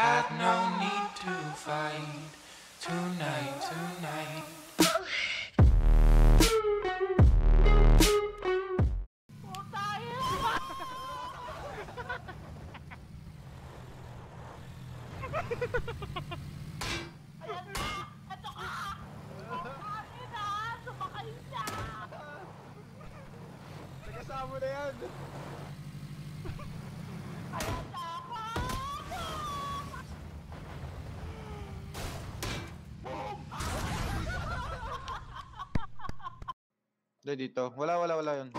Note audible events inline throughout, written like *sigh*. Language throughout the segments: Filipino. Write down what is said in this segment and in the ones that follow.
Had no need to fight tonight, tonight. Akin na! Sumakay siya! Nakasama na yan. Ayan na dito. Wala, wala, wala yun.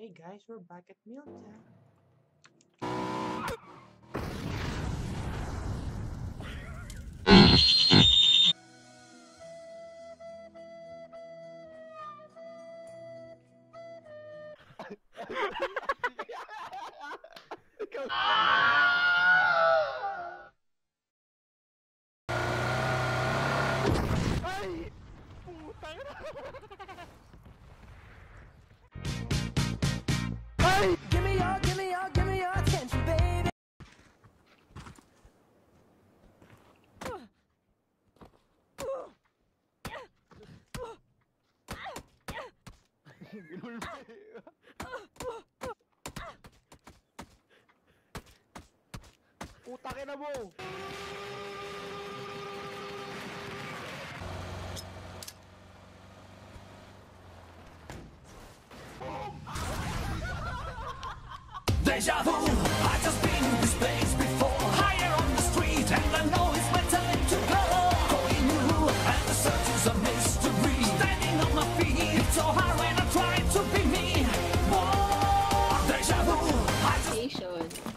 Hey guys, we're back at Mealtime. Ay! *laughs* Ginulpa eh. Putang ina mo! Deja vu, I just been in this place before.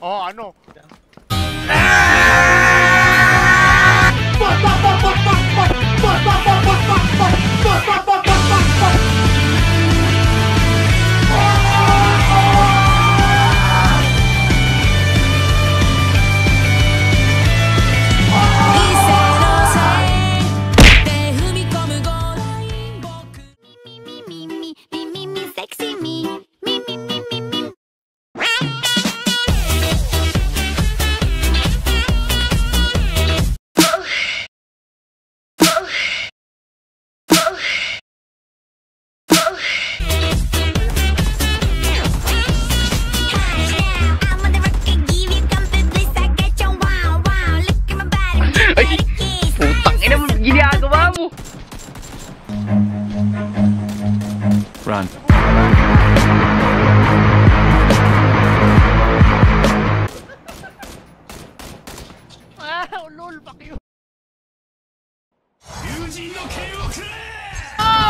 Oh, I know.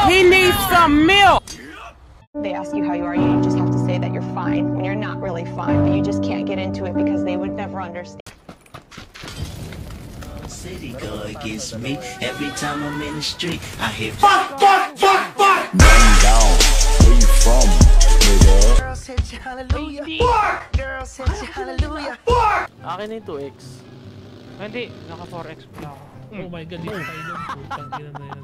He needs some milk. They ask you how you are, you just have to say that you're fine when you're not really fine, but you just can't get into it because they would never understand. City go against me every time I'm in the street. I hear Girls hit you, hallelujah. Girls hit you, hallelujah. Akin na yung 2x. Ah, Hindi, naka 4x pala ako. Oh my god, dito tayo dun. Putang ina na yan.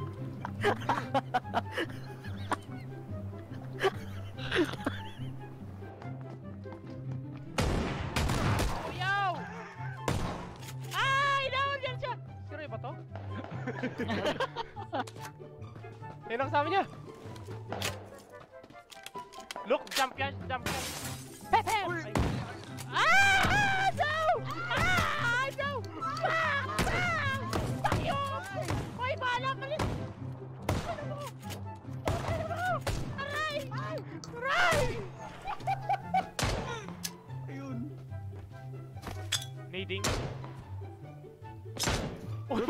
Yo! Ay, down yan siya! Sino ba to? Sino kasama niya? Look, jump yan, jump yan. Pepe! Ah!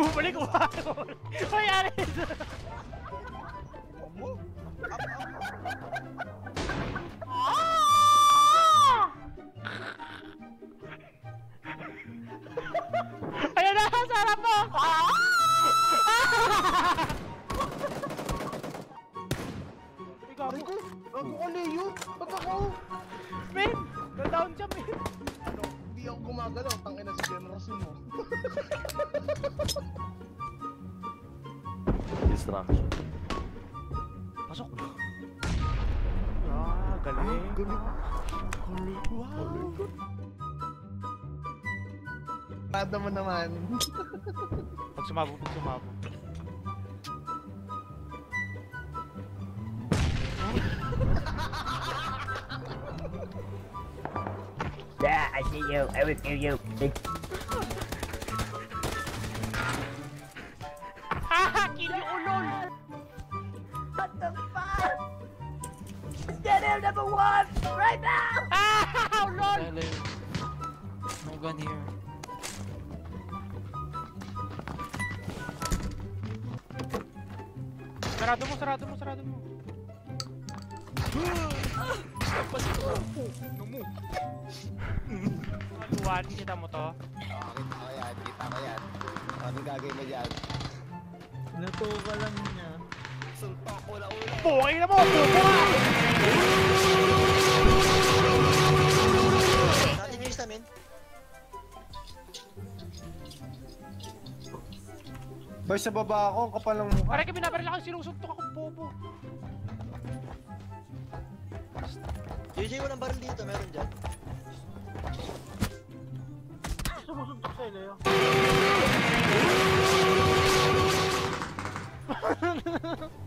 मुँह बड़े को Distraction. Pasok! Ah, galing. Galing. Pado mo naman. Pag sumabog, pag sumabog. Yeah, I see you. I will kill you. Gun here. Sarado mo, sarado mo, sarado mo. Luwan, kita mo to? Kita ko yan, kita ko yan. Anong gagawin mo dyan? Natuka lang niya. Sulpa ko na ulo. Bukay na mo! Bukay! Natin yung namin. Boy, sa baba ako, ang kapal ng mukha. Parang ka binabaril ako, sinusuntok ako, bobo. JJ, walang baril dito, meron dyan. Sumusuntok sa Leo. Ayan, *laughs*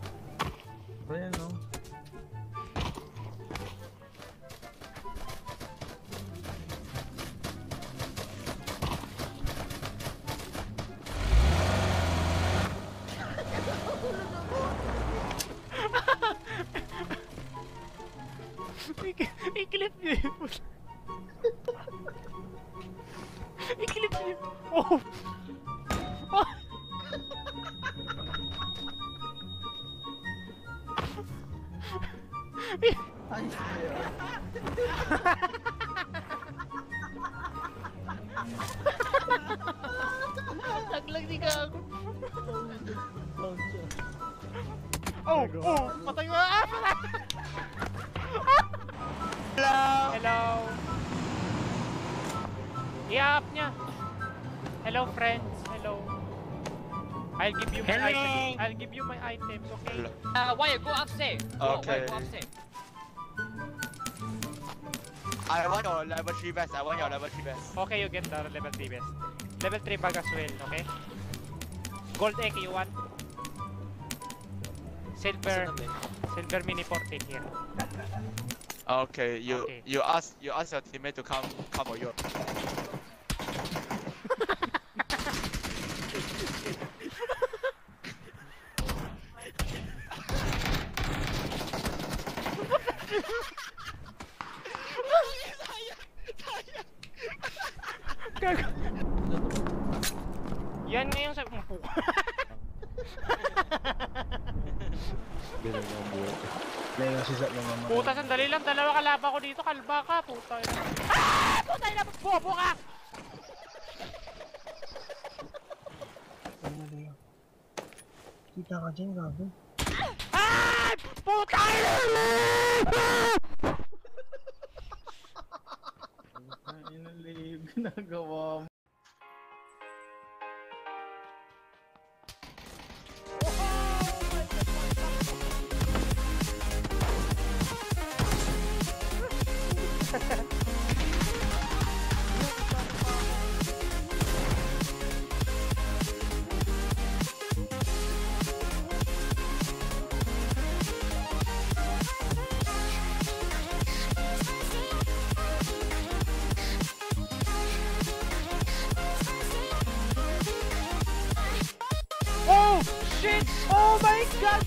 Iklip niyo yun. Iklip niyo yun. Oh! Oh! Laglag ni Gago. Oh! Oh! Patay mo! Ah! I-up niya! Hello friends! Hello! I'll give you my Hello. items. I'll give you my items, okay? Uh, why go upstairs? Go, Okay. Why go upstairs? I want your level 3 vest. I want your level 3 vest. Okay, you get the level 3 best. Level 3 bag as well, okay? Gold egg you want? Silver, silver mini 14 here. Okay, you Okay. you ask you ask your teammate to come come for you. Gago. Yan nga yung sa umpo. Leo, sisa mo naman. Puta, sandali lang. Dalawa kalaban ko dito. Kalba ka. Puta. Ah! Puta ina. Bobo ka! Kita ka dyan, gabi. Ah! Puta ina! Nalib. Ginagawa *laughs* mo. Shit! Oh my god!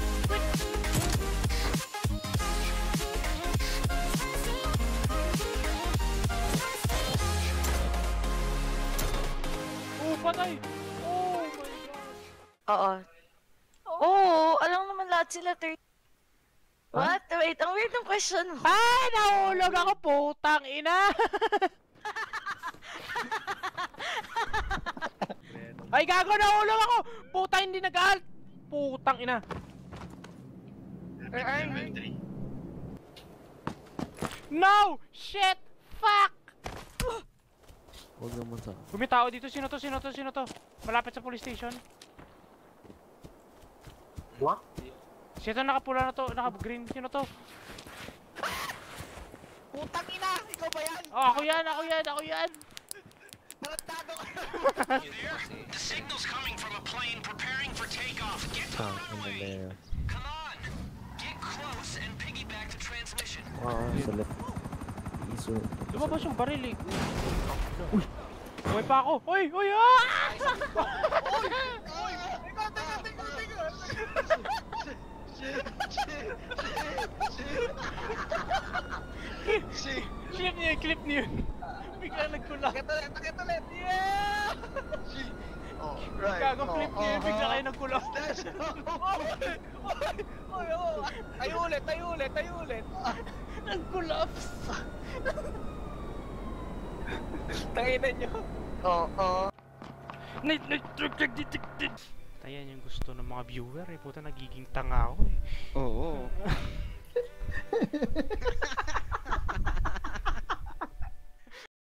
Oh, patay! Oh my god! Oo. Oo, alam naman lahat sila third. What? Wait, ang weird ng question mo. Ay! Nahulog ako! Putang ina! *laughs* Ay, gago! Nahulog ako! Puta, hindi nag-alt! Putang ina! Ay, ay, No! Shit! Fuck! Huwag naman sa... Gumitao dito. Sino to? Sino to? Sino to? Malapit sa police station. What? Sino to? Nakapula na to? Naka-green. Sino to? Putang ina! Ikaw ba yan? Oh, ako yan, ako yan, ako yan! Tarantado! The signal's coming from a plane preparing for takeoff. Get to the runway. Come on. Get close and piggyback the transmission. Ah, sa left. Iso. Lumabas yung baril eh. Uy! Uy pa ako! Uy! Uy! Ah! Ulit, tayo ulit, tayo ulit. *laughs* Nag-collapse. *laughs* Tanginan nyo. Oo, oo. Night, night, drug, drug, detected. Ayan yung gusto ng mga viewer eh. Puta, nagiging tanga ako eh. Oo. *laughs*